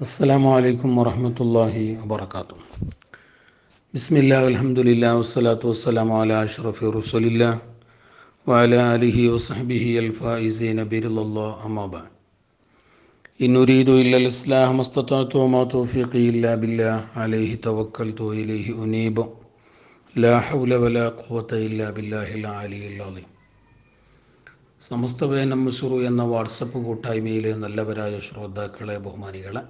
അസ്സലാമു അലൈക്കും വറഹമത്തല്ലാഹി വബർക്കാത്തു ബിസ്മില്ലാ അൽഹംദുലില്ലാ വസ്സലാത്തു വസ്സലാമു അലാ അഷ്റഫി റസൂലില്ലാ വഅലാ ആലിഹി വസഹ്ബിഹി അൽ ഫായിസീന ബിറില്ലല്ലാഹ് അമ്മാ ബഅദ് ഇൻ ഉരീദു ഇല്ലൽ ഇസ്ലാഹ മസ്തതഅതു വമാ തൗഫീഖി ഇല്ലാ ബില്ലാഹ് അലൈഹി തവക്കൽതു ഇലൈഹി ഉനീബു ലാ ഹൗല വലാ ഖുവത ഇല്ലാ ബില്ലാഹിൽ അലിയിൽ അലീം സമസ്ത വേനം മിസുറു എന്ന വാട്സപ്പ് കൂട്ടായ്മയിലെ നല്ലവരായ ശ്രോതാക്കളെ ബഹുമാനികളെ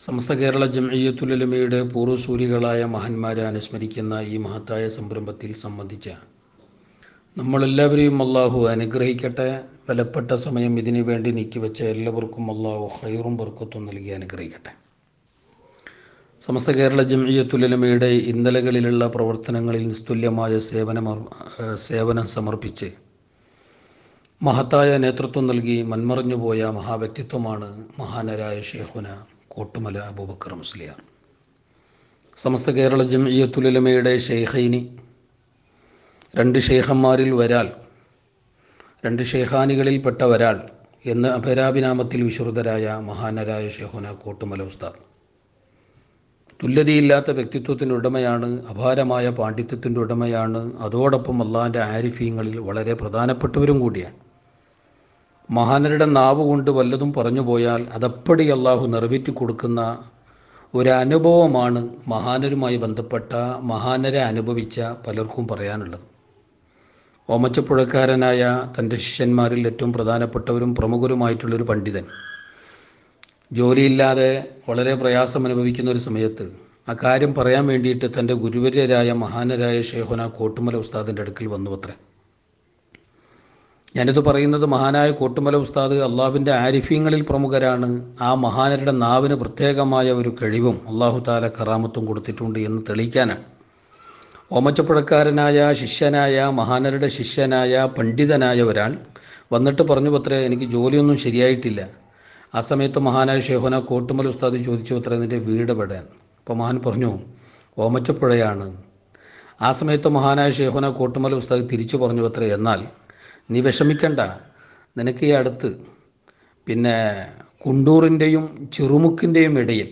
സമസ്ത കേരള ജംഇയ്യത്തുലമയുടെ പൂർവസൂരികളായ മഹാന്മാരെ അനുസ്മരിക്കുന്ന ഈ മഹത്തായ സംരംഭത്തിൽ സംബന്ധിച്ച നമ്മളെല്ലാവരെയും അള്ളാഹു അനുഗ്രഹിക്കട്ടെ. വിലപ്പെട്ട സമയം ഇതിനു വേണ്ടി നീക്കിവെച്ച എല്ലാവർക്കും അള്ളാഹു ഹൈറും ബർക്കത്തും നൽകി അനുഗ്രഹിക്കട്ടെ. സമസ്ത കേരള ജംഇയ്യത്തുലമയുടെ ഇന്നലകളിലുള്ള പ്രവർത്തനങ്ങളിൽ നിസ്തുല്യമായ സേവനം സേവനം സമർപ്പിച്ച് മഹത്തായ നേതൃത്വം നൽകി മൺമറഞ്ഞുപോയ മഹാവ്യക്തിത്വമാണ് മഹാനരായ ഷേഖുന കോട്ടുമല അബൂബക്കർ മുസ്ലിയാർ. സമസ്ത കേരള ജംഇയത്തുലമയുടെ ഷെയ്ഖൈനി രണ്ട് ഷെയ്ഖന്മാരിൽ വരാൽ രണ്ട് ഷെയ്ഖാനികളിൽപ്പെട്ട വരാൾ എന്ന് അഭരാഭിനാമത്തിൽ വിശ്രുതരായ മഹാനരായ ഷെഹുന കോട്ടുമല ഉസ്താദ്. തുല്യതയില്ലാത്ത വ്യക്തിത്വത്തിന്റെ ഉടമയാണ് അപാരമായ പാണ്ഡിത്യത്തിന്റെ ഉടമയാണ്. അതോടൊപ്പം അള്ളാഹിന്റെ ആരിഫീങ്ങളിൽ വളരെ പ്രധാനപ്പെട്ടവരും കൂടിയാണ്. മഹാനരുടെ നാവ് കൊണ്ട് വല്ലതും പറഞ്ഞു പോയാൽ അതപ്പടി അള്ളാഹു നിറവേറ്റി കൊടുക്കുന്ന ഒരനുഭവമാണ് മഹാനരുമായി ബന്ധപ്പെട്ട മഹാനരെ അനുഭവിച്ച പലർക്കും പറയാനുള്ളത്. ഓമച്ചപ്പുഴക്കാരനായ തന്റെ ശിഷ്യന്മാരിൽ ഏറ്റവും പ്രധാനപ്പെട്ടവരും പ്രമുഖരുമായിട്ടുള്ളൊരു പണ്ഡിതൻ. ജോലിയില്ലാതെ വളരെ പ്രയാസം അനുഭവിക്കുന്ന ഒരു സമയത്ത് ആ കാര്യം പറയാൻ വേണ്ടിയിട്ട് തന്റെ ഗുരുവര്യരായ മഹാനരായ ഷേഹുന കോട്ടുമല ഉസ്താദിന്റെ അടുക്കൽ വന്നു അത്രേ ഞാനിത് പറയുന്നത് മഹാനായ കോട്ടുമല ഉസ്താദ് അള്ളാഹുവിന്റെ ആരിഫ്യങ്ങളിൽ പ്രമുഖരാണ്. ആ മഹാനരുടെ നാവിന് പ്രത്യേകമായ ഒരു കഴിവും അള്ളാഹു താല കറാമത്തും കൊടുത്തിട്ടുണ്ട് എന്ന് തെളിയിക്കാനാണ്. ഓമച്ചപ്പുഴക്കാരനായ ശിഷ്യനായ മഹാനരുടെ ശിഷ്യനായ പണ്ഡിതനായ ഒരാൾ വന്നിട്ട് പറഞ്ഞു പത്രേ എനിക്ക് ജോലിയൊന്നും ശരിയായിട്ടില്ല. ആ സമയത്ത് മഹാനായ ഷേഖുന കോട്ടുമല ഉസ്താദ് ചോദിച്ചു പത്രേ നിന്റെ വീട് എവിടെ അപ്പോൾ മഹാൻ പറഞ്ഞു ഓമച്ചപ്പുഴയാണ്. ആ സമയത്ത് മഹാനായ ഷേഖുന കോട്ടുമല ഉസ്താദ് തിരിച്ചു പറഞ്ഞു പത്രേ എന്നാൽ നീ വിഷമിക്കണ്ട. നിനക്ക് ഈ അടുത്ത് പിന്നെ കുണ്ടൂറിന്റെയും ചെറുമുക്കിന്റെയും ഇടയിൽ.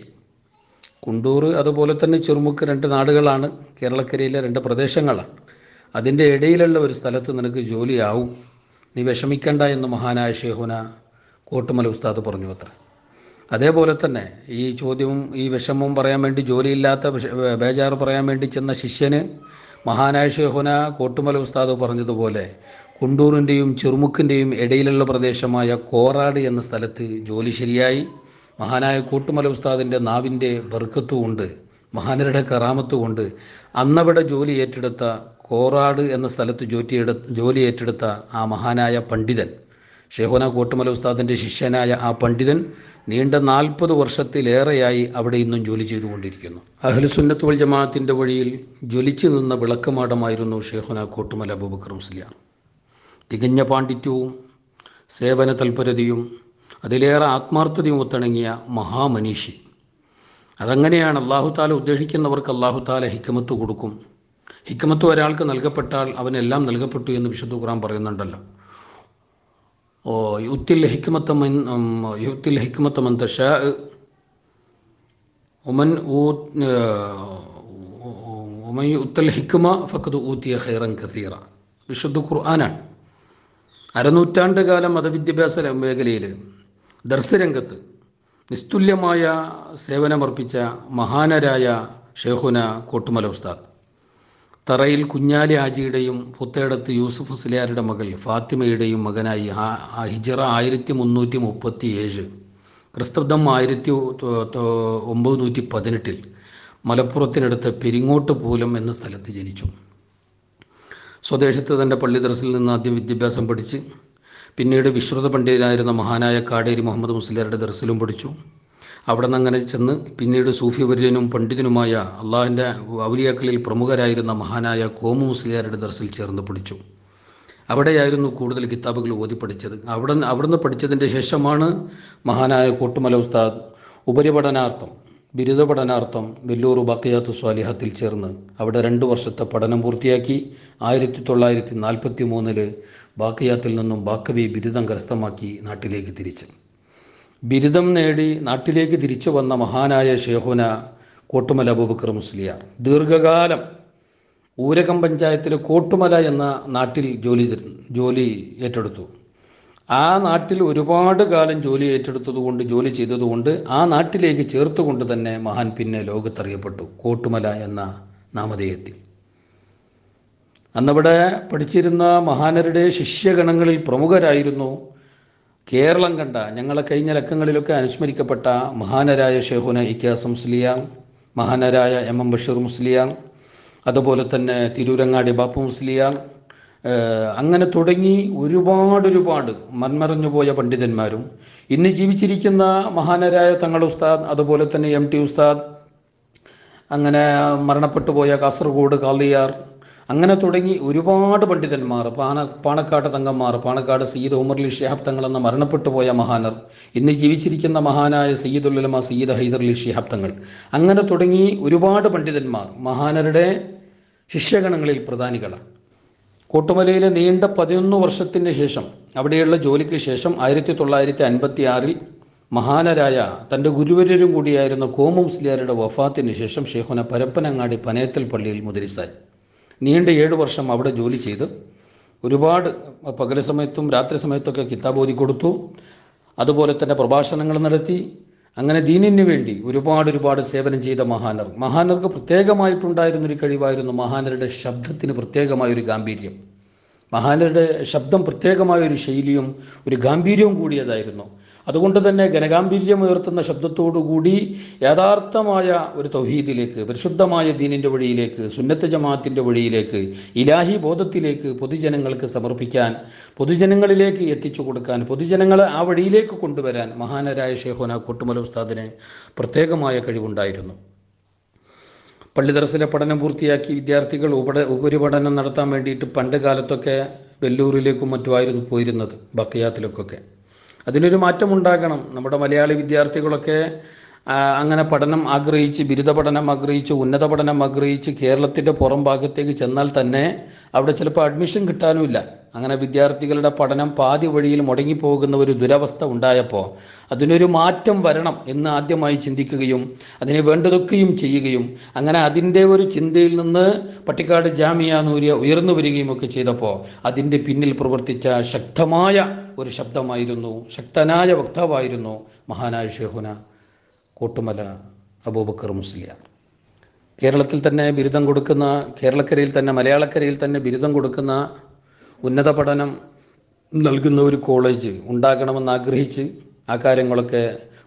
കുണ്ടൂർ അതുപോലെ തന്നെ ചെറുമുക്ക് രണ്ട് നാടുകളാണ്. കേരളക്കരയിലെ രണ്ട് പ്രദേശങ്ങളാണ്. അതിന്റെ ഇടയിലുള്ള ഒരു സ്ഥലത്ത് നിനക്ക് ജോലിയാവും. നീ വിഷമിക്കണ്ട എന്ന് മഹാനായ ഷേഹുന കോട്ടുമല ഉസ്താദ് പറഞ്ഞു അത്ര. അതേപോലെ തന്നെ ഈ ചോദ്യവും ഈ വിഷമവും പറയാൻ വേണ്ടി ജോലിയില്ലാത്ത ബേജാർ പറയാൻ വേണ്ടി ചെന്ന ശിഷ്യന് മഹാനായ ഷേഹുന കോട്ടുമല ഉസ്താദ് പറഞ്ഞതുപോലെ കുണ്ടൂറിന്റെയും ചെറുമുക്കിന്റെയും ഇടയിലുള്ള പ്രദേശമായ കോറാട് എന്ന സ്ഥലത്ത് ജോലി ശരിയായി. മഹാനായ കൂട്ടുമല ഉസ്താദിന്റെ നാവിന്റെ ബർക്കത്തുമുണ്ട് മഹാനരുടെ കറാമത്തുമുണ്ട് അന്നവിടെ ജോലി ഏറ്റെടുത്ത കോറാട് എന്ന സ്ഥലത്ത് ജോലിയെടു ജോലി ഏറ്റെടുത്ത ആ മഹാനായ പണ്ഡിതൻ ഷെഹോന കൂട്ടുമല ഉസ്താദിന്റെ ശിഷ്യനായ ആ പണ്ഡിതൻ നീണ്ട നാൽപ്പത് വർഷത്തിലേറെയായി അവിടെ ഇന്നും ജോലി ചെയ്തുകൊണ്ടിരിക്കുന്നു. അഹ്ലുസുന്നത്തുൽ ജമാഅത്തിന്റെ വഴിയിൽ ജ്വലിച്ചു നിന്ന വിളക്കമാടമായിരുന്നു ഷെഹോന കൂട്ടുമല അബൂബക്കർ മുസ്ലിയാർ. തികഞ്ഞ പാണ്ഡിത്യവും സേവന തൽപരതയും അതിലേറെ ആത്മാർത്ഥതയും ഒത്തിണങ്ങിയ മഹാമനീഷി. അതങ്ങനെയാണ് അള്ളാഹു താല ഉദ്ദേശിക്കുന്നവർക്ക് അള്ളാഹു താല ഹിക്കമത്ത് കൊടുക്കും. ഹിക്കമത്ത് ഒരാൾക്ക് നൽകപ്പെട്ടാൽ അവനെല്ലാം നൽകപ്പെട്ടു എന്ന് വിശുദ്ധ ഖുറാൻ പറയുന്നുണ്ടല്ലോ. ഓ യുത്തിൽ ഹിക്മത്തമൻ യുത്തിൽ ഹിക്മത്തമൻ തഷ ഉമൻ ഉമൻ യുത്തൽ ഹിക്മ ഫക്കത് ഊത്തിയ ഖൈറൻ കസീറ. വിശുദ്ധ ഖുർആനാണ്. അരനൂറ്റാണ്ട് കാലം മതവിദ്യാഭ്യാസ മേഖലയിൽ ദർശരംഗത്ത് നിസ്തുല്യമായ സേവനമർപ്പിച്ച മഹാനരായ ഷെയ്ഖുന കോട്ടുമല ഉസ്താദ്. തറയിൽ കുഞ്ഞാലി ഹാജിയുടെയും പുത്തേടത്ത് യൂസുഫ് സിലിയാരുടെ മകൾ ഫാത്തിമയുടെയും മകനായി ഹിജറ ആയിരത്തി മുന്നൂറ്റി മുപ്പത്തി ഏഴ് ക്രിസ്തബ്ദം ആയിരത്തി ഒമ്പത് നൂറ്റി പതിനെട്ടിൽ മലപ്പുറത്തിനടുത്ത് പെരിങ്ങോട്ട് പൂലം എന്ന സ്ഥലത്ത് ജനിച്ചു. സ്വദേശത്ത് തന്റെ പള്ളി ദർസിൽ നിന്ന് ആദ്യം വിദ്യാഭ്യാസം പഠിച്ച് പിന്നീട് വിശ്രുത പണ്ഡിതനായിരുന്ന മഹാനായ കാടേരി മുഹമ്മദ് മുസ്ലിയാരുടെ ദർസിലും പഠിച്ചു. അവിടെ നിന്ന് അങ്ങനെ ചെന്ന് പിന്നീട് സൂഫി വര്യനും പണ്ഡിതനുമായ അള്ളാഹിന്റെ ഔലിയാക്കളിൽ പ്രമുഖരായിരുന്ന മഹാനായ കോമു മുസ്ലിയാരുടെ ദർസിൽ ചേർന്ന് പഠിച്ചു. അവിടെയായിരുന്നു കൂടുതൽ കിതാബുകൾ ഓതി പഠിച്ചത്. അവിടെ അവിടുന്ന് പഠിച്ചതിന്റെ ശേഷമാണ് മഹാനായ കോട്ടുമല ഉസ്താദ് ഉപരിപഠനാർത്ഥം ബിരുദ പഠനാർത്ഥം വെല്ലൂർ ബാക്കിയാത്തു സ്വാലിഹത്തിൽ ചേർന്ന് അവിടെ രണ്ട് വർഷത്തെ പഠനം പൂർത്തിയാക്കി. ആയിരത്തി തൊള്ളായിരത്തി നാൽപ്പത്തി മൂന്നിൽ ബാക്കിയാത്തിൽ നിന്നും ബാക്കവി ബിരുദം കരസ്ഥമാക്കി നാട്ടിലേക്ക് തിരിച്ചു. ബിരുദം നേടി നാട്ടിലേക്ക് തിരിച്ചു വന്ന മഹാനായ ഷേഹുന കോട്ടുമല അബൂബക്കർ മുസ്ലിയാർ. ദീർഘകാലം ഊരകം പഞ്ചായത്തിലെ കോട്ടുമല എന്ന നാട്ടിൽ ജോലി ജോലി ഏറ്റെടുത്തു. ആ നാട്ടിൽ ഒരുപാട് കാലം ജോലി ഏറ്റെടുത്തതുകൊണ്ട് ജോലി ചെയ്തതുകൊണ്ട് ആ നാട്ടിലേക്ക് ചേർത്തുകൊണ്ട് തന്നെ മഹാൻ പിന്നെ ലോകത്തറിയപ്പെട്ടു. കോട്ടുമല എന്ന നാമധേയത്തിൽ. അന്നവിടെ പഠിച്ചിരുന്ന മഹാനരുടെ ശിഷ്യഗണങ്ങളിൽ പ്രമുഖരായിരുന്നു കേരളം കണ്ട ഞങ്ങളെ കഴിഞ്ഞ ലക്കങ്ങളിലൊക്കെ അനുസ്മരിക്കപ്പെട്ട മഹാനരായ ഷെഹുന ഇക്യാസ് മുസ്ലിയാം മഹാനരായ എം എം ബഷീർ മുസ്ലിയാം അതുപോലെ തന്നെ തിരൂരങ്ങാടി ബാപ്പു മുസ്ലിയാം അങ്ങനെ തുടങ്ങി ഒരുപാടൊരുപാട് ഒരുപാട് മൺമറഞ്ഞു പോയ പണ്ഡിതന്മാരും. ഇന്ന് ജീവിച്ചിരിക്കുന്ന മഹാനരായ തങ്ങൾ ഉസ്താദ് അതുപോലെ തന്നെ എം ടി ഉസ്താദ് അങ്ങനെ മരണപ്പെട്ടു പോയ കാസർഗോഡ് കാളിയാർ അങ്ങനെ തുടങ്ങി ഒരുപാട് പണ്ഡിതന്മാർ പാണ പാണക്കാട് തങ്ങന്മാർ പാണക്കാട് സയ്യിദ് ഉമർലി ഷിഹാബ് തങ്ങൾ എന്ന മരണപ്പെട്ടു പോയ മഹാനർ ഇന്ന് ജീവിച്ചിരിക്കുന്ന മഹാനായ സയ്യിദുല്ലമ സയ്യിദ് ഹൈദർലി ഷിഹാബ് തങ്ങൾ. അങ്ങനെ തുടങ്ങി ഒരുപാട് പണ്ഡിതന്മാർ മഹാനരുടെ ശിഷ്യഗണങ്ങളിൽ പ്രധാനികളാണ് കോട്ടുമലയിലെ നീണ്ട പതിനൊന്ന് വർഷത്തിന് ശേഷം അവിടെയുള്ള ജോലിക്ക് ശേഷം ആയിരത്തി തൊള്ളായിരത്തി അൻപത്തി ആറിൽ മഹാനരായ തന്റെ ഗുരുവര്യരും കൂടിയായിരുന്ന കോമു മുസ്ലിയാരുടെ വഫാത്തിന് ശേഷം ഷെയ്ഖുന പരപ്പനങ്ങാടി പനയത്തൽ പള്ളിയിൽ മുതിരിസായി നീണ്ട ഏഴ് വർഷം അവിടെ ജോലി ചെയ്ത് ഒരുപാട് പകല സമയത്തും രാത്രി സമയത്തൊക്കെ കിതാബ് ഓതി കൊടുത്തു. അതുപോലെ തന്നെ പ്രഭാഷണങ്ങൾ നടത്തി. അങ്ങനെ ദീനിന് വേണ്ടി ഒരുപാട് ഒരുപാട് സേവനം ചെയ്ത മഹാനർ. മഹാനർക്ക് പ്രത്യേകമായിട്ടുണ്ടായിരുന്നൊരു കഴിവായിരുന്നു മഹാനരുടെ ശബ്ദത്തിന് പ്രത്യേകമായൊരു ഗാംഭീര്യം. മഹാനരുടെ ശബ്ദം പ്രത്യേകമായ ഒരു ശൈലിയും ഒരു ഗാംഭീര്യവും കൂടിയതായിരുന്നു. അതുകൊണ്ട് തന്നെ ഗനഗാംഭീര്യം ഉയർത്തുന്ന ശബ്ദത്തോടുകൂടി യഥാർത്ഥമായ ഒരു തൗഹീദിലേക്ക് പരിശുദ്ധമായ ദീനിന്റെ വഴിയിലേക്ക് സുന്നത്ത് ജമാഅത്തിന്റെ വഴിയിലേക്ക് ഇലാഹി ബോധത്തിലേക്ക് പൊതുജനങ്ങൾക്ക് സമർപ്പിക്കാൻ പൊതുജനങ്ങളിലേക്ക് എത്തിച്ചു കൊടുക്കാൻ പൊതുജനങ്ങളെ ആ വഴിയിലേക്ക് കൊണ്ടുവരാൻ മഹാനരായ ഷേഖോന കൊട്ടുമല ഉസ്താദിന് പ്രത്യേകമായ കഴിവുണ്ടായിരുന്നു. പള്ളി ദർസിലെ പഠനം പൂർത്തിയാക്കി വിദ്യാർത്ഥികൾ ഉപട ഉപരിപഠനം നടത്താൻ വേണ്ടിയിട്ട് പണ്ട് കാലത്തൊക്കെ വെല്ലൂരിലേക്കും മറ്റുമായിരുന്നു പോയിരുന്നത് ബക്കയാത്തിലേക്കൊക്കെ അതിനൊരു മാറ്റം ഉണ്ടാകണം നമ്മുടെ മലയാളി വിദ്യാർത്ഥികളൊക്കെ അങ്ങനെ പഠനം ആഗ്രഹിച്ച് ബിരുദ പഠനം ആഗ്രഹിച്ച് ഉന്നത പഠനം ആഗ്രഹിച്ച് കേരളത്തിന്റെ പുറം ഭാഗത്തേക്ക് ചെന്നാൽ തന്നെ അവിടെ ചിലപ്പോൾ അഡ്മിഷൻ കിട്ടാനുമില്ല. അങ്ങനെ വിദ്യാർത്ഥികളുടെ പഠനം പാതി വഴിയിൽ മുടങ്ങിപ്പോകുന്ന ഒരു ദുരവസ്ഥ ഉണ്ടായപ്പോൾ അതിനൊരു മാറ്റം വരണം എന്ന് ആദ്യമായി ചിന്തിക്കുകയും അതിനെ വേണ്ടതൊക്കെയും ചെയ്യുകയും അങ്ങനെ അതിന്റെ ഒരു ചിന്തയിൽ നിന്ന് പട്ടിക്കാട് ജാമിയ നൂരിയ ഉയർന്നു വരികയും ഒക്കെ ചെയ്തപ്പോൾ അതിന്റെ പിന്നിൽ പ്രവർത്തിച്ച ശക്തമായ ഒരു ശബ്ദമായിരുന്നു. ശക്തനായ വക്താവായിരുന്നു മഹാനായ ഷെഹുന കോട്ടുമല അബൂബക്കർ മുസ്ലിയാർ കേരളത്തിൽ തന്നെ ബിരുദം കൊടുക്കുന്ന കേരളക്കരയിൽ തന്നെ മലയാളക്കരയിൽ തന്നെ ബിരുദം കൊടുക്കുന്ന ഉന്നത പഠനം നൽകുന്ന ഒരു കോളേജ് ഉണ്ടാകണമെന്ന് ആഗ്രഹിച്ച് ആ കാര്യങ്ങളൊക്കെ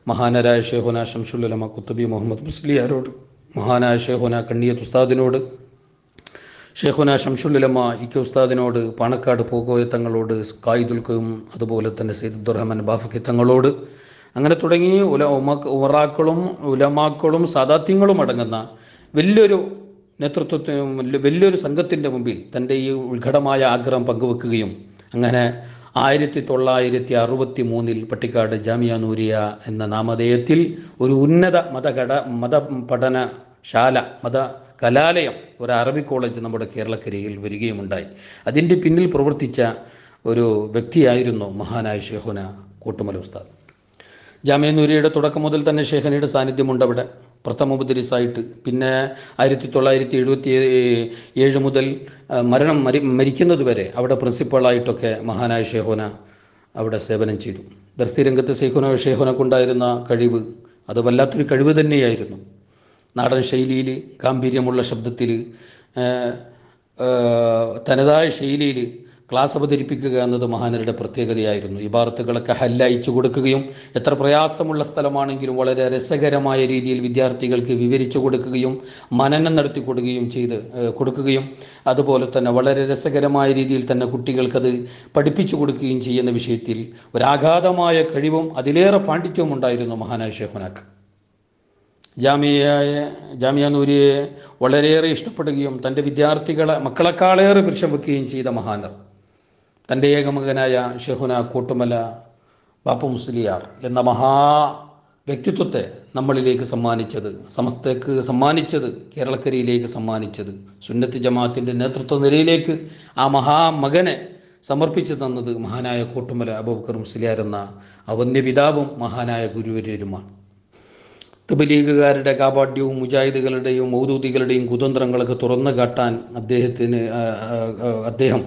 മഹാനരായ ഷെഹോന ഷംഷുല്ലമ കുത്തുബി മുഹമ്മദ് മുസ്ലിയാരോട് മഹാനായ ഷെഹോന കണ്ണിയത്ത് ഉസ്താദിനോട് ഷെഹോന ഷംഷുല്ലമ ഇക്ക ഉസ്താദിനോട് പാണക്കാട് പോകോയ തങ്ങളോട് കായിദുൽക്കും അതുപോലെ തന്നെ സെയ്ദ് അബ്ദുറഹ്മാൻ ബാഫക്കി തങ്ങളോട് അങ്ങനെ തുടങ്ങി ഉല ഉമ- ഉമറാക്കളും ഉലമാക്കളും സാദാത്യങ്ങളും അടങ്ങുന്ന വലിയൊരു നേതൃത്വത്തിനും വലിയ- വലിയൊരു സംഘത്തിന്റെ മുമ്പിൽ തന്റെ ഈ ഉത്ഘടമായ ആഗ്രഹം പങ്കുവെക്കുകയും അങ്ങനെ ആയിരത്തി തൊള്ളായിരത്തി അറുപത്തി മൂന്നിൽ പട്ടിക്കാട് ജാമിയ നൂരിയ എന്ന നാമധേയത്തിൽ ഒരു ഉന്നത മതഘട മത പഠനശാല മത കലാലയം ഒരു അറബി കോളേജ് നമ്മുടെ കേരളക്കരയിൽ വരികയുമുണ്ടായി. അതിന്റെ പിന്നിൽ പ്രവർത്തിച്ച ഒരു വ്യക്തിയായിരുന്നു മഹാനായ ഷെഹുന കൂട്ടുമല ഉസ്താദ്. ജാമ്യ നൂരിയുടെ തുടക്കം മുതൽ തന്നെ ഷെഹനയുടെ സാന്നിധ്യമുണ്ട് അവിടെ. പ്രഥമ മുദ്രിസായിട്ട് പിന്നെ ആയിരത്തി തൊള്ളായിരത്തി എഴുപത്തി ഏഴ് മുതൽ മരണം മരി മരിക്കുന്നത് വരെ അവിടെ പ്രിൻസിപ്പളായിട്ടൊക്കെ മഹാനായ ഷെഹോന അവിടെ സേവനം ചെയ്തു. ദർസ്തി രംഗത്ത് ഷെയ്ഖുന ഷെയ്ഖുനക്കുണ്ടായിരുന്ന കഴിവ് അത് വല്ലാത്തൊരു കഴിവ് തന്നെയായിരുന്നു. നാടൻ ശൈലിയിൽ ഗാംഭീര്യമുള്ള ശബ്ദത്തിൽ തനതായ ശൈലിയിൽ ക്ലാസ് അവതരിപ്പിക്കുക എന്നത് മഹാനരുടെ പ്രത്യേകതയായിരുന്നു. ഇബാർത്തുകളൊക്കെ ഹല്ലയച്ചു കൊടുക്കുകയും എത്ര പ്രയാസമുള്ള സ്ഥലമാണെങ്കിലും വളരെ രസകരമായ രീതിയിൽ വിദ്യാർത്ഥികൾക്ക് വിവരിച്ചു കൊടുക്കുകയും മനനം നടത്തി കൊടുക്കുകയും ചെയ്ത് കൊടുക്കുകയും അതുപോലെ തന്നെ വളരെ രസകരമായ രീതിയിൽ തന്നെ കുട്ടികൾക്കത് പഠിപ്പിച്ചു കൊടുക്കുകയും ചെയ്യുന്ന വിഷയത്തിൽ ഒരാഘാതമായ കഴിവും അതിലേറെ പാണ്ഡിത്യവും ഉണ്ടായിരുന്നു മഹാനായ ഷേഖുനാക്ക് ജാമിയയെ ജാമിയ നൂരിയെ വളരെയേറെ ഇഷ്ടപ്പെടുകയും തന്റെ വിദ്യാർത്ഥികളെ മക്കളെക്കാളേറെ പുരുഷം വെക്കുകയും ചെയ്ത മഹാനർ. തന്റെ ഏകമകനായ ഷെഹുന കൂട്ടുമല ബാപ്പു മുസ്ലിയാർ എന്ന മഹാ വ്യക്തിത്വത്തെ നമ്മളിലേക്ക് സമ്മാനിച്ചത് സമസ്തക്ക് സമ്മാനിച്ചത് കേരളക്കരയിലേക്ക് സമ്മാനിച്ചത് സുന്നത്ത് ജമാഅത്തിന്റെ നേതൃത്വ നിലയിലേക്ക് ആ മഹാമകനെ സമർപ്പിച്ചു തന്നത് മഹാനായ കൂട്ടുമല അബൂബക്കർ മുസ്ലിയാർ എന്ന അവന്യ പിതാവും മഹാനായ ഗുരുവര്യരുമാണ്. തബലീഗുകാരുടെ കാപാഠ്യവും മുജാഹിദുകളുടെയും മൗദൂദികളുടെയും കുതന്ത്രങ്ങളൊക്കെ തുറന്നു കാട്ടാൻ അദ്ദേഹത്തിന് അദ്ദേഹം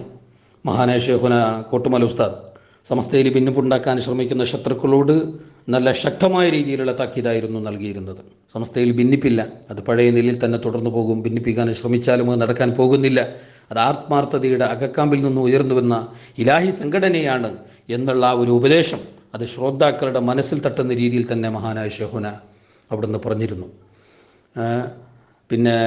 മഹാനായ ഷേഖുന കോട്ടുമല ഉസ്താദ് സമസ്തയിൽ ഭിന്നിപ്പുണ്ടാക്കാൻ ശ്രമിക്കുന്ന ശത്രുക്കളോട് നല്ല ശക്തമായ രീതിയിലുള്ള താക്കീതായിരുന്നു നൽകിയിരുന്നത്. സമസ്തയിൽ ഭിന്നിപ്പില്ല. അത് പഴയ നിലയിൽ തന്നെ തുടർന്നു പോകും. ഭിന്നിപ്പിക്കാൻ ശ്രമിച്ചാലും അത് നടക്കാൻ പോകുന്നില്ല. അത് ആത്മാർത്ഥതയുടെ അകക്കാമ്പിൽ നിന്ന് ഉയർന്നു വന്ന ഇലാഹി സംഘടനയാണ് എന്നുള്ള ആ ഒരു ഉപദേശം അത് ശ്രോതാക്കളുടെ മനസ്സിൽ തട്ടുന്ന രീതിയിൽ തന്നെ മഹാനായ ഷെഹുന അവിടുന്ന് പറഞ്ഞിരുന്നു. പിന്നെ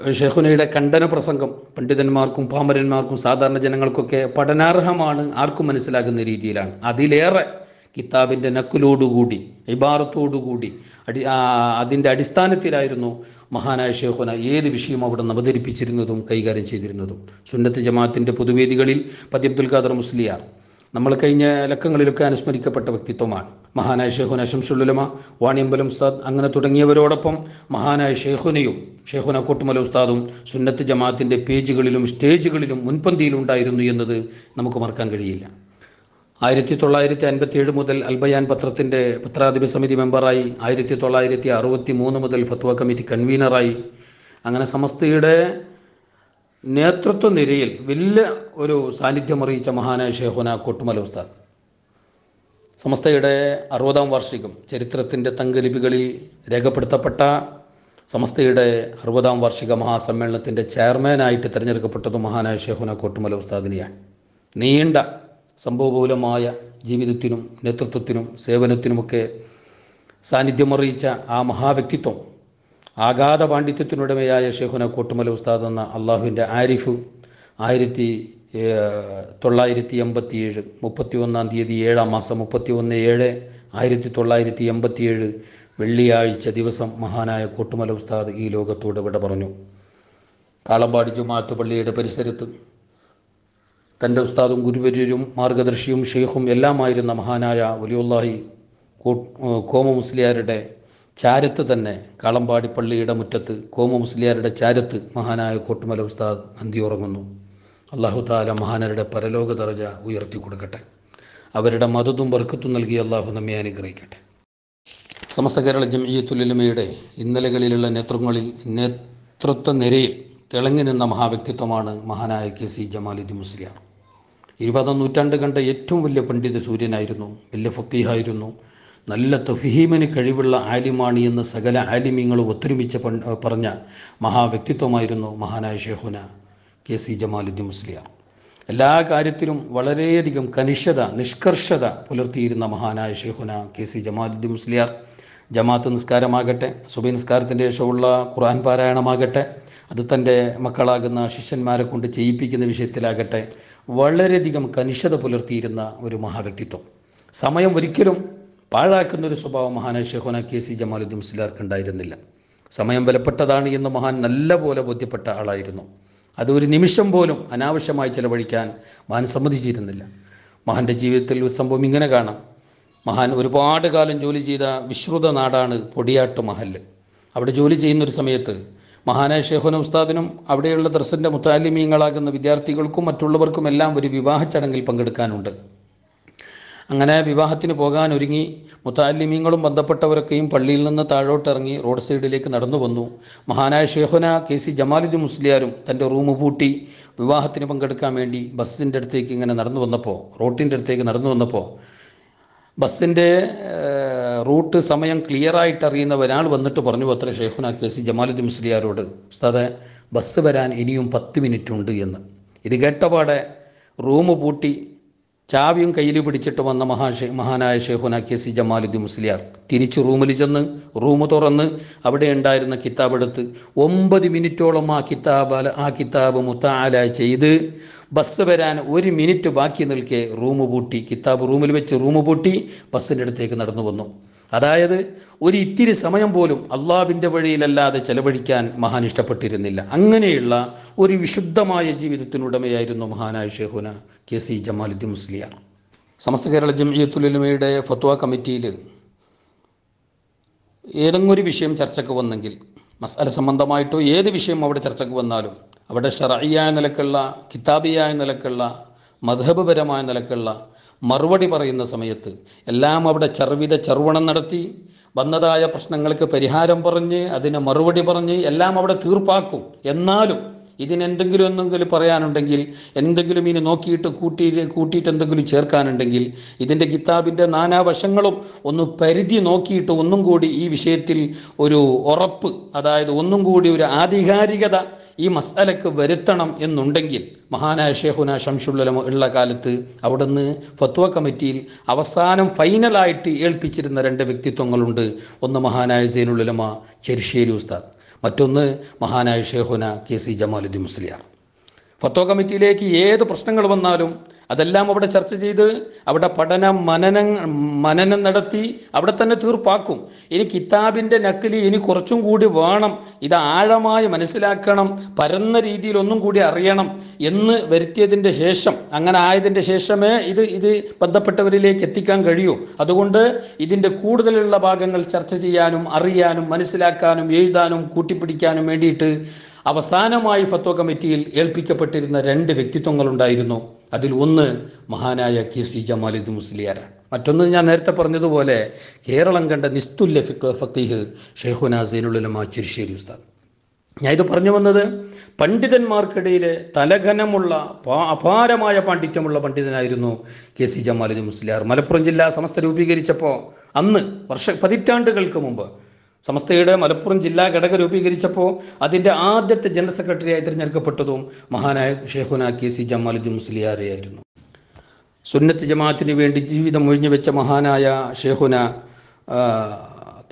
ഷെഹുനയുടെ ഖണ്ഡന പ്രസംഗം പണ്ഡിതന്മാർക്കും പാമരന്മാർക്കും സാധാരണ ജനങ്ങൾക്കൊക്കെ പഠനാർഹമാണ് ആർക്കും മനസ്സിലാകുന്ന രീതിയിലാണ്. അതിലേറെ കിതാബിന്റെ നക്കുലോടുകൂടി ഇബാറത്തോടുകൂടി അടി അതിന്റെ അടിസ്ഥാനത്തിലായിരുന്നു മഹാനായ ഷേഖുന ഏത് വിഷയം അവിടെ അവതരിപ്പിച്ചിരുന്നതും കൈകാര്യം ചെയ്തിരുന്നതും. സുന്നത്ത് ജമാഅത്തിന്റെ പൊതുവേദികളിൽ പതി അബ്ദുൽ ഖാദർ മുസ്ലിയാർ നമ്മൾ കഴിഞ്ഞ ലക്കങ്ങളിലൊക്കെ അനുസ്മരിക്കപ്പെട്ട വ്യക്തിത്വമാണ്. മഹാനായ ഷെഹുന ഷംസുല്ലുലമ വാണിയമ്പലം ഉസ്താദ് അങ്ങനെ തുടങ്ങിയവരോടൊപ്പം മഹാനായ ഷെഹുനയും ഷെഹുന കൂട്ടുമല ഉസ്താദും സുന്നത്ത് ജമാഅത്തിന്റെ പേജുകളിലും സ്റ്റേജുകളിലും മുൻപന്തിയിലുണ്ടായിരുന്നു എന്നത് നമുക്ക് മറക്കാൻ കഴിയില്ല. ആയിരത്തി തൊള്ളായിരത്തി അൻപത്തി ഏഴ് മുതൽ അൽബയാൻ പത്രത്തിന്റെ പത്രാധിപ സമിതി മെമ്പറായി ആയിരത്തി തൊള്ളായിരത്തി അറുപത്തി മൂന്ന് മുതൽ ഫത്വ കമ്മിറ്റി കൺവീനറായി. അങ്ങനെ സമസ്തയുടെ നേതൃത്വ നിരയിൽ വലിയ ഒരു സാന്നിധ്യം അറിയിച്ച മഹാനായ ഷേഹുന കോട്ടുമല ഉസ്താദ്. സമസ്തയുടെ അറുപതാം വാർഷികം ചരിത്രത്തിന്റെ തങ്കലിപികളിൽ രേഖപ്പെടുത്തപ്പെട്ട സമസ്തയുടെ അറുപതാം വാർഷിക മഹാസമ്മേളനത്തിന്റെ ചെയർമാനായിട്ട് തിരഞ്ഞെടുക്കപ്പെട്ടത് മഹാനായ ഷേഹുന കോട്ടുമല ഉസ്താദിനെയാണ്. നീണ്ട സംഭവബൂലമായ ജീവിതത്തിനും നേതൃത്വത്തിനും സേവനത്തിനുമൊക്കെ സാന്നിധ്യമറിയിച്ച ആ മഹാവ്യക്തിത്വം ആഘാത പാണ്ഡിത്യത്തിനുടമയായ ഷെഹുന കോട്ടുമല ഉസ്താദ് എന്ന അള്ളാഹുവിന്റെ ആരിഫ് ആയിരത്തി തൊള്ളായിരത്തി എൺപത്തി ഏഴ് മുപ്പത്തി ഒന്നാം തീയതി ഏഴാം മാസം മുപ്പത്തി ഒന്ന് ഏഴ് ആയിരത്തി തൊള്ളായിരത്തി എൺപത്തിയേഴ് വെള്ളിയാഴ്ച ദിവസം മഹാനായ കോട്ടുമല ഉസ്താദ് ഈ ലോകത്തോട് വിട പറഞ്ഞു. കാളമ്പാടി ജുമാഅത്ത് പള്ളിയുടെ പരിസരത്ത് തന്റെ ഉസ്താദും ഗുരുവര്യരും മാർഗദർശിയും ഷെയ്ഖും എല്ലാമായിരുന്ന മഹാനായ വലിയുല്ലാഹി കോമ മുസ്ലിയാരുടെ ചാരത്ത് തന്നെ കാളമ്പാടി പള്ളിയുടെ മുറ്റത്ത് കോമ മുസ്ലിയാരുടെ ചാരത്ത് മഹാനായ കോട്ടുമല ഉസ്താദ് അന്തിയുറങ്ങുന്നു അള്ളാഹു താല മഹാനരുടെ പരലോക ദർജ ഉയർത്തി കൊടുക്കട്ടെ. അവരുടെ മതതും വർക്കത്തും നൽകി അള്ളാഹു നമ്മെ അനുഗ്രഹിക്കട്ടെ. സമസ്ത കേരള ജംഇയത്തുലിമയുടെ ഇന്നലകളിലുള്ള നേതൃങ്ങളിൽ നേതൃത്വ നിരയിൽ തിളങ്ങി നിന്ന മഹാവ്യക്തിത്വമാണ് മഹാനായ കെ സി ജമാലുദ്ദീൻ മുസ്ലിയാർ. ഇരുപതാം നൂറ്റാണ്ട് കണ്ട ഏറ്റവും വലിയ പണ്ഡിത സൂര്യനായിരുന്നു വലിയ ഫക്കീഹായിരുന്നു. നല്ല തഫീമിന് കഴിവുള്ള ആലിമാണി എന്ന് സകല ആലിമ്യങ്ങളും ഒത്തൊരുമിച്ച് പറഞ്ഞ മഹാവ്യക്തിത്വമായിരുന്നു മഹാനായ ഷെഹുന കെ സി ജമാലുദ്ദീൻ മുസ്ലിയാർ. എല്ലാ കാര്യത്തിലും വളരെയധികം കനിഷ്ഠത നിഷ്കർഷത പുലർത്തിയിരുന്ന മഹാനായ ഷെഹുന കെ സി ജമാലുദ്ദീൻ മുസ്ലിയാർ. ജമാഅത്ത് നിസ്കാരമാകട്ടെ സുബൈ നിസ്കാരത്തിന്റെ ശേഷമുള്ള ഖുർആൻ പാരായണമാകട്ടെ അത് തന്റെ മക്കളാകുന്ന ശിഷ്യന്മാരെ കൊണ്ട് ചെയ്യിപ്പിക്കുന്ന വിഷയത്തിലാകട്ടെ വളരെയധികം കനിഷ്ഠത പുലർത്തിയിരുന്ന ഒരു മഹാവ്യക്തിത്വം. സമയം ഒരിക്കലും പാഴാക്കുന്ന ഒരു സ്വഭാവം മഹാനായ ഷെഹോന കെ സി ജമാലുദ്ദീൻ മുസ്ലിയാർക്ക് ഉണ്ടായിരുന്നില്ല സമയം വിലപ്പെട്ടതാണ് എന്ന് മഹാൻ നല്ലപോലെ ബോധ്യപ്പെട്ട ആളായിരുന്നു. അത് ഒരു നിമിഷം പോലും അനാവശ്യമായി ചെലവഴിക്കാൻ മഹാൻ സമ്മതിച്ചിരുന്നില്ല. മഹാന്റെ ജീവിതത്തിൽ ഒരു സംഭവം ഇങ്ങനെ കാണാം. മഹാൻ ഒരുപാട് കാലം ജോലി ചെയ്ത വിശ്രുത നാടാണ് പൊടിയാട്ട് മഹൽ അവിടെ ജോലി ചെയ്യുന്ന ഒരു സമയത്ത് മഹാനായ ഷെഹുന ഉസ്താദിനും അവിടെയുള്ള ദർശന്റെ മുത്താലിമീങ്ങളാകുന്ന വിദ്യാർത്ഥികൾക്കും മറ്റുള്ളവർക്കും എല്ലാം ഒരു വിവാഹ ചടങ്ങിൽ പങ്കെടുക്കാനുണ്ട്. അങ്ങനെ വിവാഹത്തിന് പോകാൻ ഒരുങ്ങി മുത്താലിമീങ്ങളും ബന്ധപ്പെട്ടവരൊക്കെയും പള്ളിയിൽ നിന്ന് താഴോട്ടിറങ്ങി റോഡ് സൈഡിലേക്ക് നടന്നു വന്നു. മഹാനായ ഷെഹുന കെ സി ജമാലുദ്ദീൻ മുസ്ലിയാരും തന്റെ റൂം പൂട്ടി വിവാഹത്തിന് പങ്കെടുക്കാൻ വേണ്ടി ബസ്സിന്റെ അടുത്തേക്ക് ഇങ്ങനെ നടന്നു വന്നപ്പോൾ റോട്ടിന്റെ അടുത്തേക്ക് നടന്നു വന്നപ്പോൾ ബസ്സിന്റെ റൂട്ട് സമയം ക്ലിയറായിട്ട് അറിയുന്ന ഒരാൾ വന്നിട്ട് പറഞ്ഞു അത്ര ഷെയ്ഖുന കെ സി ജമാലുദ്ദീൻ മുസ്ലിയാരോട് ഉസ്താദെ ബസ് വരാൻ ഇനിയും പത്ത് മിനിറ്റ് ഉണ്ട് എന്ന്. ഇത് കേട്ടപാടെ റൂം പൂട്ടി ചാവിയും കയ്യിൽ പിടിച്ചിട്ട് വന്ന മഹാഷേ മഹാനായ ഷെയ്ഖുന കെ സി ജമാലുദ്ദീൻ മുസ്ലിയാർ തിരിച്ച് റൂമിൽ ചെന്ന് റൂം തുറന്ന് അവിടെ ഉണ്ടായിരുന്ന കിതാബ് എടുത്ത് ഒമ്പത് മിനിറ്റോളം ആ കിതാബ് ആ കിതാബ് മുത്താല ചെയ്ത് ബസ് വരാൻ ഒരു മിനിറ്റ് ബാക്കി നിൽക്കെ റൂം പൂട്ടി. കിതാബ് റൂമിൽ വെച്ച് റൂം പൂട്ടി ബസ്സിന്റെ അടുത്തേക്ക് നടന്നു വന്നു. അതായത് ഒരു ഇത്തിരി സമയം പോലും അള്ളാവിന്റെ വഴിയിലല്ലാതെ ചെലവഴിക്കാൻ മഹാൻ ഇഷ്ടപ്പെട്ടിരുന്നില്ല. അങ്ങനെയുള്ള ഒരു വിശുദ്ധമായ ജീവിതത്തിനുടമയായിരുന്നു മഹാനായ ഷെഹുന കെ സി ജമാലുദ്ദീൻ മുസ്ലിയാർ. സമസ്ത കേരള ജംഇയ്യത്തുലുലമയുടെ ഫത്വ കമ്മിറ്റിയിൽ ഏതെങ്കിലും വിഷയം ചർച്ചയ്ക്ക് വന്നെങ്കിൽ മസാല സംബന്ധമായിട്ടോ ഏത് വിഷയം അവിടെ ചർച്ചയ്ക്ക് വന്നാലും അവിടെ ഷറയ്യായ നിലക്കുള്ള കിതാബിയായ നിലക്കുള്ള മധബപരമായ നിലക്കുള്ള മറുപടി പറയുന്ന സമയത്ത് എല്ലാം അവിടെ ചർവിത ചർവണം നടത്തി വന്നതായ പ്രശ്നങ്ങൾക്ക് പരിഹാരം പറഞ്ഞ് അതിന് മറുപടി പറഞ്ഞ് എല്ലാം അവിടെ തീർപ്പാക്കും. എന്നാലും ഇതിനെന്തെങ്കിലും എന്തെങ്കിലും പറയാനുണ്ടെങ്കിൽ എന്തെങ്കിലും ഇനി നോക്കിയിട്ട് കൂട്ടി കൂട്ടിയിട്ട് എന്തെങ്കിലും ചേർക്കാനുണ്ടെങ്കിൽ ഇതിന്റെ കിതാബിന്റെ നാനാവശങ്ങളും ഒന്ന് പരിധി നോക്കിയിട്ട് ഒന്നും കൂടി ഈ വിഷയത്തിൽ ഒരു ഉറപ്പ് അതായത് ഒന്നും കൂടി ഒരു ആധികാരികത ഈ മസാലക്ക് വരുത്തണം എന്നുണ്ടെങ്കിൽ മഹാനായ ഷേഖുന ഷംഷുല്ലമ ഉള്ള കാലത്ത് അവിടുന്ന് ഫത്വ കമ്മിറ്റിയിൽ അവസാനം ഫൈനലായിട്ട് ഏൽപ്പിച്ചിരുന്ന രണ്ട് വ്യക്തിത്വങ്ങളുണ്ട്. ഒന്ന് മഹാനായ സൈനുള്ളലമ ചെരിശ്ശേരി ഉസ്താദ്. മറ്റൊന്ന് മഹാനായ ഷേഹുന കെ സി ജമാലുദ്ദീൻ മുസ്ലിയാർ. ഫത്വ കമ്മിറ്റിയിലേക്ക് ഏത് പ്രശ്നങ്ങൾ വന്നാലും അതെല്ലാം അവിടെ ചർച്ച ചെയ്ത് അവിടെ പഠന മനനം മനനം നടത്തി അവിടെ തന്നെ തീർപ്പാക്കും. ഇനി കിതാബിന്റെ നക്കലി ഇനി കുറച്ചും കൂടി വേണം. ഇത് ആഴമായി മനസ്സിലാക്കണം. പരന്ന രീതിയിൽ ഒന്നും കൂടി അറിയണം എന്ന് വരുത്തിയതിന്റെ ശേഷം അങ്ങനെ ആയതിന്റെ ശേഷമേ ഇത് ഇത് ബന്ധപ്പെട്ടവരിലേക്ക് എത്തിക്കാൻ കഴിയൂ. അതുകൊണ്ട് ഇതിന്റെ കൂടുതലുള്ള ഭാഗങ്ങൾ ചർച്ച ചെയ്യാനും അറിയാനും മനസ്സിലാക്കാനും എഴുതാനും കൂട്ടിപ്പിടിക്കാനും വേണ്ടിയിട്ട് അവസാനമായി ഫത്വ കമ്മിറ്റിയിൽ ഏൽപ്പിക്കപ്പെട്ടിരുന്ന രണ്ട് വ്യക്തിത്വങ്ങൾ ഉണ്ടായിരുന്നു അതിൽ ഒന്ന് മഹാനായ കെ സി ജമാലിദ് മുസ്ലിയാരാണ്. മറ്റൊന്ന് ഞാൻ നേരത്തെ പറഞ്ഞതുപോലെ കേരളം കണ്ട നിസ്തുല്യ ഫത്തീഹ് ഷെയ്ഖുന സൈനുലുലമ ചിരിശ്ശേരി ഉസ്താദ്. ഞാൻ ഇത് പറഞ്ഞു വന്നത് പണ്ഡിതന്മാർക്കിടയിൽ തലഘനമുള്ള അപാരമായ പാണ്ഡിത്യമുള്ള പണ്ഡിതനായിരുന്നു കെ സി ജമാലുദ്ദീൻ മുസ്ലിയാർ. മലപ്പുറം ജില്ല സമസ്ത രൂപീകരിച്ചപ്പോൾ അന്ന് വർഷ പതിറ്റാണ്ടുകൾക്ക് മുമ്പ് സമസ്തയുടെ മലപ്പുറം ജില്ലാ ഘടക രൂപീകരിച്ചപ്പോൾ അതിന്റെ ആദ്യത്തെ ജനറൽ സെക്രട്ടറിയായി തിരഞ്ഞെടുക്കപ്പെട്ടതും മഹാനായ ഷെയ്ഖുന കെ സി ജമാലുദ്ദീൻ മുസ്ലിയാരെയായിരുന്നു സുന്നത്ത് ജമാഅത്തിന് വേണ്ടി ജീവിതം ഒഴിഞ്ഞു വെച്ച മഹാനായ ഷെയ്ഖുന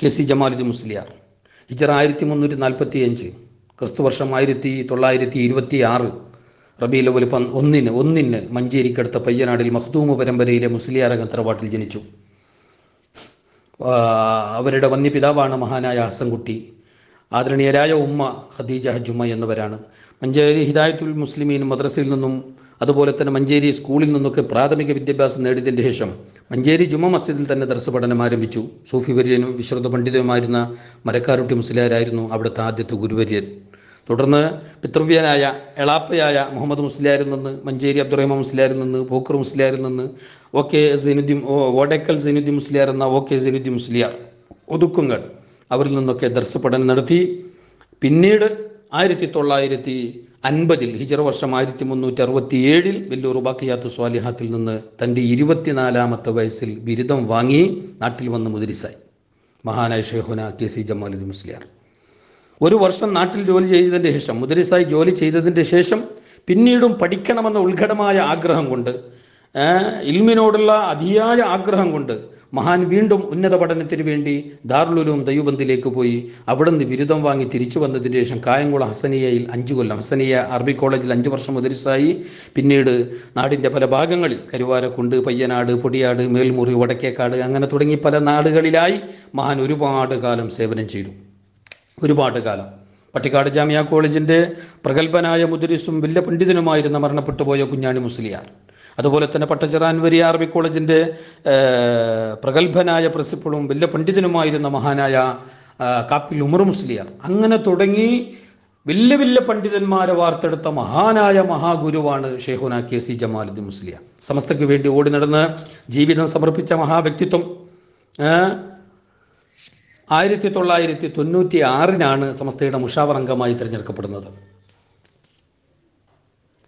കെ സി ജമാലുദ്ദീൻ മുസ്ലിയാർ. ഹിജറ ആയിരത്തി മുന്നൂറ്റി നാൽപ്പത്തി അഞ്ച് ക്രിസ്തുവർഷം ആയിരത്തി തൊള്ളായിരത്തി ഇരുപത്തി ആറ് അവൽ പന് ഒന്നിന് ഒന്നിന് മഞ്ചേരിക്കടുത്ത പയ്യനാടിൽ മഖ്ദൂമ് പരമ്പരയിലെ മുസ്ലിയാർ തറവാട്ടിൽ ജനിച്ചു. അവരുടെ വന്യപിതാവാണ് മഹാനായ ഹസൻകുട്ടി. ആദരണീയരായ ഉമ്മ ഖദീജ ഹജുമ്മ എന്നിവരാണ്. മഞ്ചേരി ഹിദായത്തുൽ മുസ്ലിമീൻ മദ്രസയിൽ നിന്നും അതുപോലെ തന്നെ മഞ്ചേരി സ്കൂളിൽ നിന്നൊക്കെ പ്രാഥമിക വിദ്യാഭ്യാസം നേടിയതിന്റെ ശേഷം മഞ്ചേരി ജുമ മസ്ജിദിൽ തന്നെ ദർശ പഠനം ആരംഭിച്ചു. സൂഫി വര്യനും വിശ്രുത പണ്ഡിതനുമായിരുന്ന മരക്കാരുട്ടി മുസ്ലിയാരായിരുന്നു അവിടുത്തെ ആദ്യത്തെ ഗുരുവര്യൻ. തുടർന്ന് പിതൃവ്യനായ എളാപ്പയായ മുഹമ്മദ് മുസ്ലിയാരിൽ നിന്ന് മഞ്ചേരി അബ്ദുറഹിമ മുസ്ലിയാരിൽ നിന്ന് പോക്കർ മുസ്ലിയാരിൽ നിന്ന് ഒ കെ സൈനുദ്ദീൻ ഓടക്കൽ സൈനുദ്ദീൻ മുസ്ലിയാർ എന്ന ഒ കെ സൈനുദ്ദീൻ മുസ്ലിയാർ ഒതുക്കുങ്ങൾ അവരിൽ നിന്നൊക്കെ ദർശ പഠനം നടത്തി. പിന്നീട് ആയിരത്തി തൊള്ളായിരത്തി അൻപതിൽ ഹിജറ വർഷം ആയിരത്തി മുന്നൂറ്റി അറുപത്തി ഏഴിൽ വെല്ലൂർ ബാക്കിയാത്തു സ്വാലിഹാത്തിൽ നിന്ന് തന്റെ ഇരുപത്തിനാലാമത്തെ വയസ്സിൽ ബിരുദം വാങ്ങി നാട്ടിൽ വന്ന് മുതിരിസായി മഹാനായ ഷെഹുന കെ സി ജമാലുദ്ദീൻ മുസ്ലിയാർ. ഒരു വർഷം നാട്ടിൽ ജോലി ചെയ്തതിന്റെ ശേഷം മുദരിസായി ജോലി ചെയ്തതിന്റെ ശേഷം പിന്നീടും പഠിക്കണമെന്ന ഉത്കടമായ ആഗ്രഹം കൊണ്ട് ഇൽമിനോടുള്ള അതിയായ ആഗ്രഹം കൊണ്ട് മഹാൻ വീണ്ടും ഉന്നത പഠനത്തിന് വേണ്ടി ദാറുലുലും ദൈവബന്ധിലേക്ക് പോയി. അവിടെ നിന്ന് ബിരുദം വാങ്ങി തിരിച്ചു വന്നതിന് ശേഷം കായംകുളം ഹസനിയയിൽ അഞ്ചു കൊല്ലം ഹസനിയ അറബി കോളേജിൽ അഞ്ചു വർഷം മുദരിസായി. പിന്നീട് നാടിന്റെ പല ഭാഗങ്ങളിൽ കരുവാരക്കുണ്ട് പയ്യനാട് പൊടിയാട് മേൽമുറി വടക്കേക്കാട് അങ്ങനെ തുടങ്ങി പല നാടുകളിലായി മഹാൻ ഒരുപാട് കാലം സേവനം ചെയ്തു. ഒരുപാട് കാലം. പട്ടിക്കാട് ജാമിയ കോളേജിന്റെ പ്രഗത്ഭനായ മുദരിസും വലിയ പണ്ഡിതനുമായിരുന്ന മരണപ്പെട്ടു പോയ കുഞ്ഞാണി മുസ്ലിയാർ. അതുപോലെ തന്നെ പട്ടച്ചിറാൻ വരിയ അറബി കോളേജിന്റെ പ്രഗത്ഭനായ പ്രിൻസിപ്പളും വലിയ പണ്ഡിതനുമായിരുന്ന മഹാനായ കാപ്പിൽ ഉമർ മുസ്ലിയാർ. അങ്ങനെ തുടങ്ങി വലിയ വലിയ പണ്ഡിതന്മാരെ വാർത്തെടുത്ത മഹാനായ മഹാഗുരുവാണ് ഷെയ്ഖുന കെ സി ജമാലുദ്ദീൻ മുസ്ലിയാർ. സമസ്തയ്ക്ക് വേണ്ടി ഓടി നടന്ന് ജീവിതം സമർപ്പിച്ച മഹാവ്യക്തിത്വം ആയിരത്തി തൊള്ളായിരത്തി തൊണ്ണൂറ്റി ആറിനാണ് സമസ്തയുടെ മുഷാവർ അംഗമായി തിരഞ്ഞെടുക്കപ്പെടുന്നത്.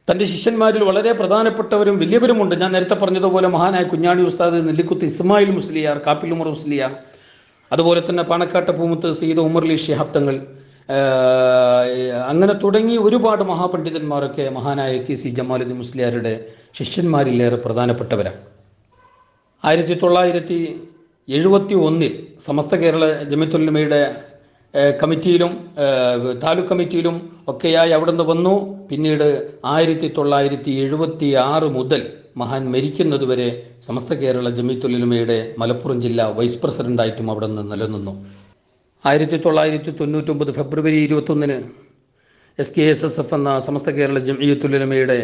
തന്റെ ശിഷ്യന്മാരിൽ വളരെ പ്രധാനപ്പെട്ടവരും വലിയവരുമുണ്ട്. ഞാൻ നേരത്തെ പറഞ്ഞതുപോലെ മഹാനായ കുഞ്ഞാണി ഉസ്താദ് നെല്ലിക്കുത്ത് ഇസ്മായിൽ മുസ്ലിയാർ കാപ്പിൽ ഉമർ മുസ്ലിയാർ അതുപോലെ തന്നെ പാണക്കാട്ട് പൂമുത്ത് സീത ഉമർലി ഷിഹാബ്ദങ്ങൾ അങ്ങനെ തുടങ്ങി ഒരുപാട് മഹാപണ്ഡിതന്മാരൊക്കെ മഹാനായ കെ സി ജമാലുദ്ദീൻ മുസ്ലിയാരുടെ ശിഷ്യന്മാരിലേറെ പ്രധാനപ്പെട്ടവരാണ്. ആയിരത്തി തൊള്ളായിരത്തി എഴുപത്തി ഒന്നിൽ സമസ്ത കേരള ജമിത്തുല്ലമയുടെ കമ്മിറ്റിയിലും താലൂക്ക് കമ്മിറ്റിയിലും ഒക്കെയായി അവിടെ നിന്ന് വന്നു. പിന്നീട് ആയിരത്തി തൊള്ളായിരത്തി എഴുപത്തി ആറ് മുതൽ മഹാൻ മരിക്കുന്നതുവരെ സമസ്ത കേരള ജമിത്തുല്ലമയുടെ മലപ്പുറം ജില്ലാ വൈസ് പ്രസിഡന്റായിട്ടും അവിടെ നിന്ന് നിലനിന്നു. ആയിരത്തി തൊള്ളായിരത്തി തൊണ്ണൂറ്റൊമ്പത് ഫെബ്രുവരി ഇരുപത്തൊന്നിന് S K S S F എന്ന സമസ്ത കേരള ജംഇയ്യത്തുലമയുടെ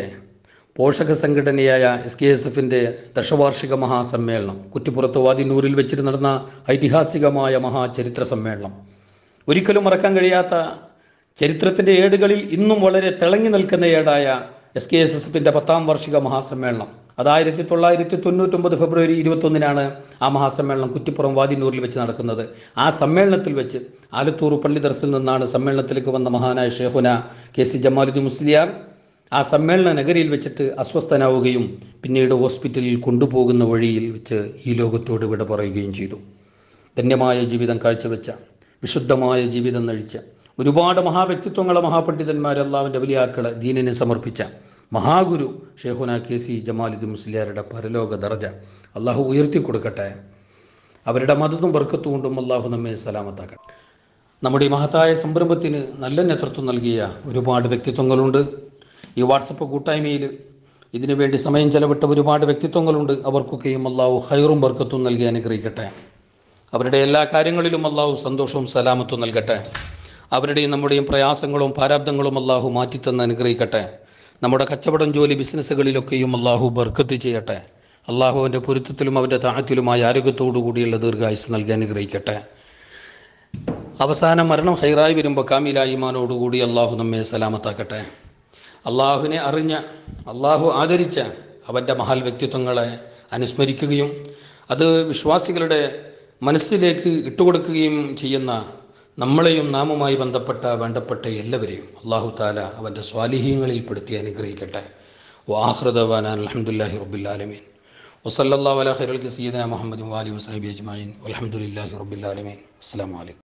പോഷക സംഘടനയായ എസ് കെ എസ് എഫിന്റെ ദശവാർഷിക മഹാസമ്മേളനം കുറ്റിപ്പുറത്ത് വാദിനൂരിൽ വെച്ചിട്ട് നടന്ന ഐതിഹാസികമായ മഹാചരിത്ര സമ്മേളനം. ഒരിക്കലും മറക്കാൻ കഴിയാത്ത ചരിത്രത്തിന്റെ ഏടുകളിൽ ഇന്നും വളരെ തിളങ്ങി നിൽക്കുന്ന ഏടായ എസ് കെ എസ് എസ് എഫിന്റെ പത്താം വാർഷിക മഹാസമ്മേളനം. അത് ആയിരത്തി തൊള്ളായിരത്തി തൊണ്ണൂറ്റൊമ്പത് ഫെബ്രുവരി ഇരുപത്തൊന്നിനാണ് ആ മഹാസമ്മേളനം കുറ്റിപ്പുറം വാദിനൂരിൽ വെച്ച് നടക്കുന്നത്. ആ സമ്മേളനത്തിൽ വെച്ച് ആലത്തൂർ പള്ളി ദർസിൽ നിന്നാണ് സമ്മേളനത്തിലേക്ക് വന്ന മഹാനായ ഷേഹുന കെ സി ജമാലുദ്ദീൻ മുസ്ലിയാർ ആ സമ്മേളന നഗരിയിൽ വെച്ചിട്ട് അസ്വസ്ഥനാവുകയും പിന്നീട് ഹോസ്പിറ്റലിൽ കൊണ്ടുപോകുന്ന വഴിയിൽ വെച്ച് ഈ ലോകത്തോട് വിട പറയുകയും ചെയ്തു. ധന്യമായ ജീവിതം കാഴ്ചവെച്ച വിശുദ്ധമായ ജീവിതം നഴിച്ച ഒരുപാട് മഹാവ്യക്തിത്വങ്ങളെ മഹാപണ്ഡിതന്മാരെ അള്ളാവിന്റെ വലിയാക്കളെ ദീനിനെ സമർപ്പിച്ച മഹാഗുരു ഷെയ്ഖുന കെ സി ജമാലുദ്ദീൻ മുസ്ലിയാരുടെ പരലോക ദർജ അള്ളാഹു ഉയർത്തി കൊടുക്കട്ടെ അവരുടെ മതത്തും ബർക്കത്തും കൊണ്ടും അള്ളാഹു നമ്മെ സലാമത്താക്കട്ടെ. നമ്മുടെ ഈ മഹത്തായ സംരംഭത്തിന് നല്ല നേതൃത്വം നൽകിയ ഒരുപാട് വ്യക്തിത്വങ്ങളുണ്ട്. ഈ വാട്സപ്പ് കൂട്ടായ്മയിൽ ഇതിനു വേണ്ടി സമയം ചെലവിട്ട ഒരുപാട് വ്യക്തിത്വങ്ങളുണ്ട്. അവർക്കൊക്കെയും അള്ളാഹു ഹൈറും ബർക്കത്തും നൽകി അനുഗ്രഹിക്കട്ടെ. അവരുടെ എല്ലാ കാര്യങ്ങളിലും അള്ളാഹു സന്തോഷവും സലാമത്തും നൽകട്ടെ. അവരുടെയും നമ്മുടെയും പ്രയാസങ്ങളും പാരാബ്ദങ്ങളും അള്ളാഹു മാറ്റിത്തന്ന് അനുഗ്രഹിക്കട്ടെ. നമ്മുടെ കച്ചവടം ജോലി ബിസിനസ്സുകളിലൊക്കെയും അള്ളാഹു ബർക്കത്ത് ചെയ്യട്ടെ. അള്ളാഹുവിന്റെ പൊരുത്തത്തിലും അവന്റെ താഴത്തിലുമായ ആരോഗ്യത്തോടു കൂടിയുള്ള ദീർഘായുസ് നൽകി അനുഗ്രഹിക്കട്ടെ. അവസാനം മരണം ഹൈറായി വരുമ്പോൾ കാമിലായിമാനോടുകൂടി അള്ളാഹു നമ്മെ സലാമത്താക്കട്ടെ. അള്ളാഹുവിനെ അറിഞ്ഞ അള്ളാഹു ആദരിച്ച അവന്റെ മഹാൽ വ്യക്തിത്വങ്ങളെ അനുസ്മരിക്കുകയും അത് വിശ്വാസികളുടെ മനസ്സിലേക്ക് ഇട്ടുകൊടുക്കുകയും ചെയ്യുന്ന നമ്മളെയും നാമുമായി ബന്ധപ്പെട്ട വേണ്ടപ്പെട്ട എല്ലാവരെയും അള്ളാഹു താല അവന്റെ സ്വാലിഹ്യങ്ങളിൽ പെടുത്തി അനുഗ്രഹിക്കട്ടെ. വാഹൃദവാൻ അലഹമുല്ലാഹി റബുല്ലാലമീൻ വസല്ലാ വലഹിറൽ സീദന മുഹമ്മദ് വാലി വസാബി അജ്മായിൻ അലഹമുല്ലാഹി റബുല്ലാലമീൻ അസ്സാം വലൈക്കും